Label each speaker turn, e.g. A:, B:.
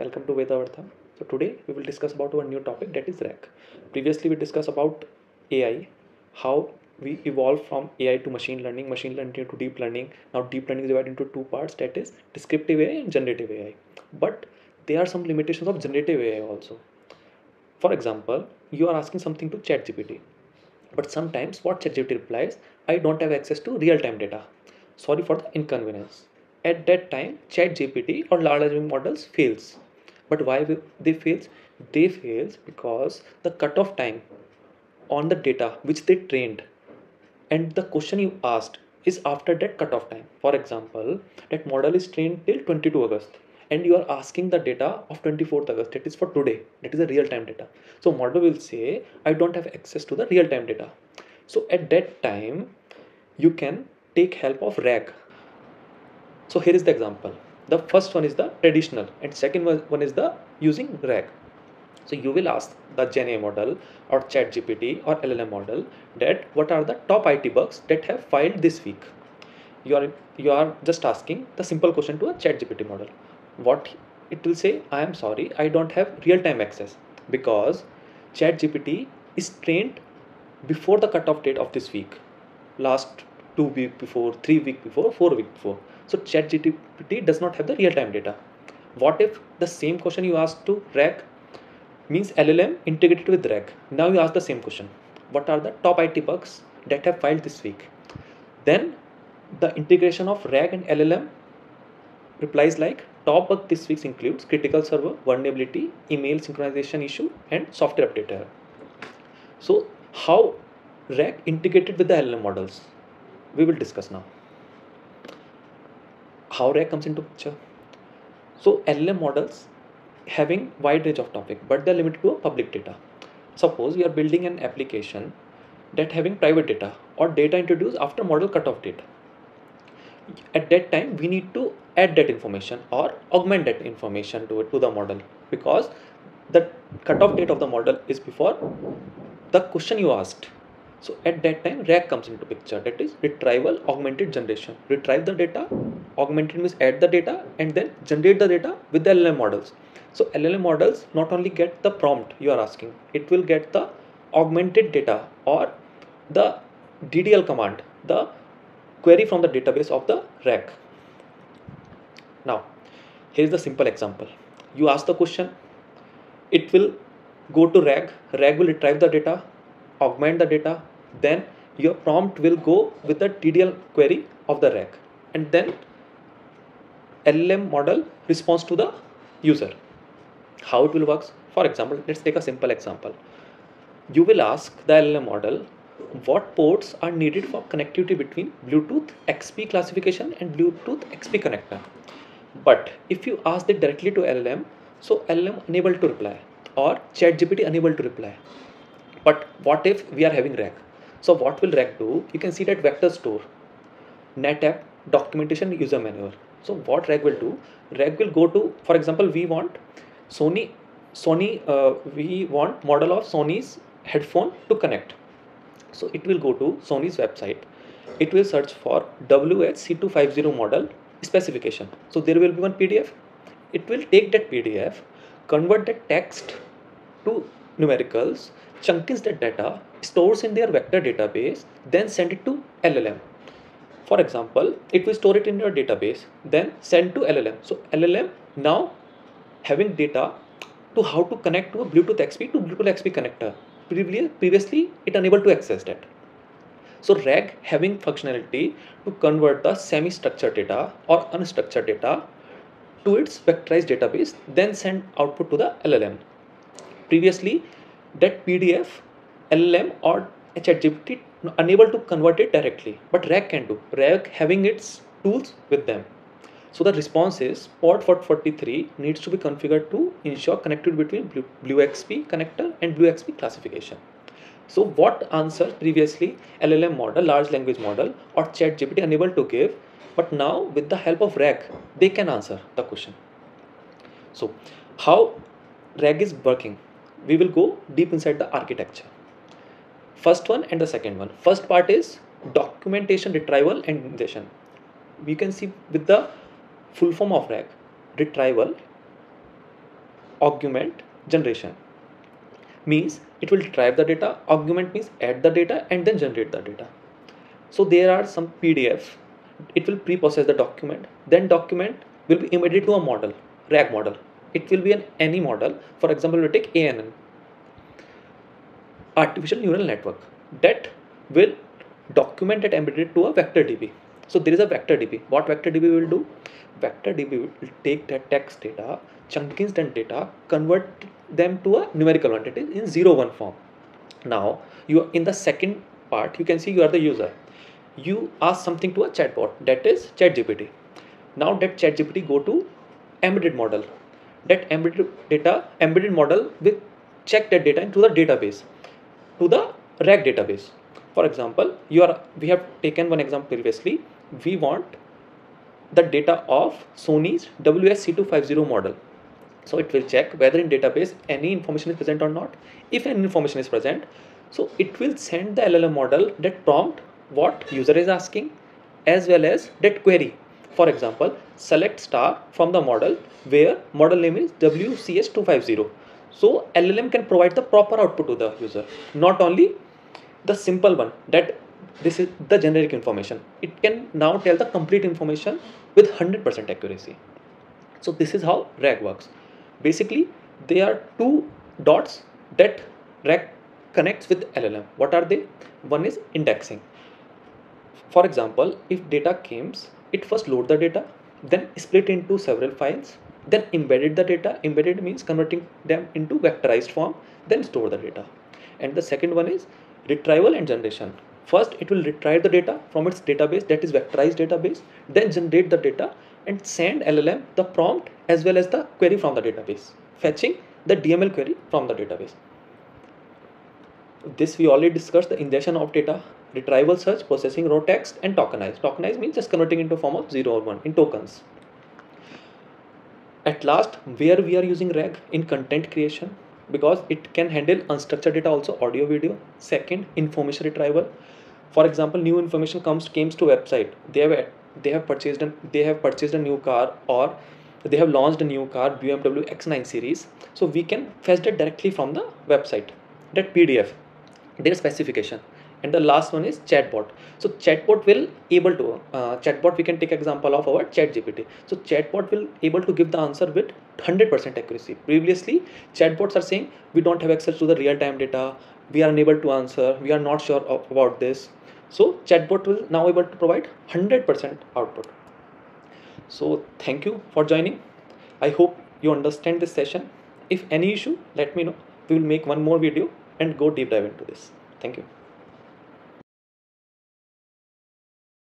A: welcome to Vedavartha. So today we will discuss about one new topic that is RAG. Previously we discussed about AI, how we evolved from AI to machine learning, machine learning to deep learning. Now deep learning is divided into two parts that is descriptive AI and generative AI. But there are some limitations of generative AI also. For example, you are asking something to ChatGPT, but sometimes what ChatGPT replies, I don't have access to real-time data. Sorry for the inconvenience. At that time, ChatGPT or large language models fails. But why they fails? They fails because the cutoff time on the data which they trained and the question you asked is after that cutoff time. For example, that model is trained till 22 August and you are asking the data of 24th August. That is for today. That is a real time data. So model will say, I don't have access to the real time data. So at that time, you can take help of RAG. So here is the example. The first one is the traditional and second one is the using RAG. So you will ask the GenAI model or ChatGPT or LLM model that what are the top IT bugs that have filed this week. You are you are just asking the simple question to a ChatGPT model. What it will say, I am sorry, I don't have real-time access because ChatGPT is trained before the cutoff date of this week, last two week before, three week before, four week before. So ChatGPT does not have the real-time data. What if the same question you ask to RAG means LLM integrated with RAG? Now you ask the same question. What are the top IT bugs that have filed this week? Then the integration of RAG and LLM replies like top bug this week includes critical server vulnerability, email synchronization issue, and software update error. So how RAG integrated with the LLM models? We will discuss now how RAG comes into picture. So LLM models having wide range of topic, but they're limited to public data. Suppose we are building an application that having private data or data introduced after model cutoff date. At that time, we need to add that information or augment that information to it to the model because the cutoff date of the model is before the question you asked so at that time RAG comes into picture that is retrieval augmented generation. Retrieve the data, augmented means add the data and then generate the data with the LLM models. So LLM models not only get the prompt you are asking, it will get the augmented data or the DDL command, the query from the database of the RAG. Now, here is the simple example. You ask the question, it will go to RAG, RAG will retrieve the data, augment the data, then your prompt will go with the DDL query of the RAG and then LLM model responds to the user. How it will work? For example, let's take a simple example. You will ask the LLM model what ports are needed for connectivity between Bluetooth XP classification and Bluetooth XP connector. But if you ask it directly to LLM, so LLM unable to reply or ChatGPT unable to reply. But what if we are having RAG? So what will RAG do? You can see that vector store, NetApp, documentation, user manual. So what RAG will do? RAG will go to, for example, we want Sony, Sony, uh, we want model of Sony's headphone to connect. So it will go to Sony's website. It will search for WHC250 model specification. So there will be one PDF. It will take that PDF, convert the text to numericals, chunks that data, stores in their vector database, then send it to LLM. For example, it will store it in your database, then send to LLM. So LLM now having data to how to connect to a Bluetooth XP to Bluetooth XP connector. Previously it unable to access that. So RAG having functionality to convert the semi-structured data or unstructured data to its vectorized database, then send output to the LLM. Previously, that PDF, LLM or ChatGPT unable to convert it directly, but RAG can do. RAG having its tools with them. So the response is port 43 needs to be configured to ensure connectivity between Blue, BlueXP connector and BlueXP classification. So what answer previously LLM model, large language model or ChatGPT unable to give, but now with the help of RAG, they can answer the question. So how RAG is working? We will go deep inside the architecture. First one and the second one. First part is documentation retrieval and ingestion. We can see with the full form of RAG, retrieval augment generation means it will drive the data augment means add the data and then generate the data so there are some pdf it will pre-process the document then document will be embedded to a model rag model it will be an any model. For example we take ann artificial neural network that will document it embedded to a vector db so there is a vector db what vector db will do? Vector db will take that text data chunking that data convert them to a numerical is in 0 1 form. Now you in the second part you can see you are the user. You ask something to a chatbot that is chatgpt. Now that chatgpt go to embedded model that embedded data embedded model will check that data into the database to the rag database. For example you are we have taken one example previously. We want the data of sony's ws-c250 model. So it will check whether in database any information is present or not. If any information is present so it will send the llm model that prompt what user is asking as well as that query for example select star from the model where model name is wcs250 so llm can provide the proper output to the user. Not only the simple one that this is the generic information. It can now tell the complete information with 100% accuracy. So this is how rag works. Basically there are two dots that rag connects with llm what are they? One is indexing. For example if data comes it first load the data then split into several files then embedded the data. Embedded means converting them into vectorized form then store the data. And the second one is retrieval and generation. First it will retrieve the data from its database that is vectorized database then generate the data and send LLM the prompt as well as the query from the database, fetching the DML query from the database. This we already discussed the ingestion of data, retrieval search, processing raw text, and tokenize. Tokenize means just converting into form of 0 or 1 in tokens. At last, where we are using RAG in content creation because it can handle unstructured data also audio video. Second, information retrieval. For example, new information comes comes to website. They have they have purchased an, they have purchased a new car or they have launched a new car BMW X9 series so we can fetch that directly from the website that PDF their specification and the last one is chatbot. So chatbot will able to uh, chatbot we can take example of our chat gpt so chatbot will able to give the answer with 100% accuracy. Previously chatbots are saying we don't have access to the real time data. We are unable to answer. We are not sure about this. So chatbot will now able to provide 100% output. So thank you for joining. I hope you understand this session. If any issue let me know. We will make one more video and go deep dive into this. Thank you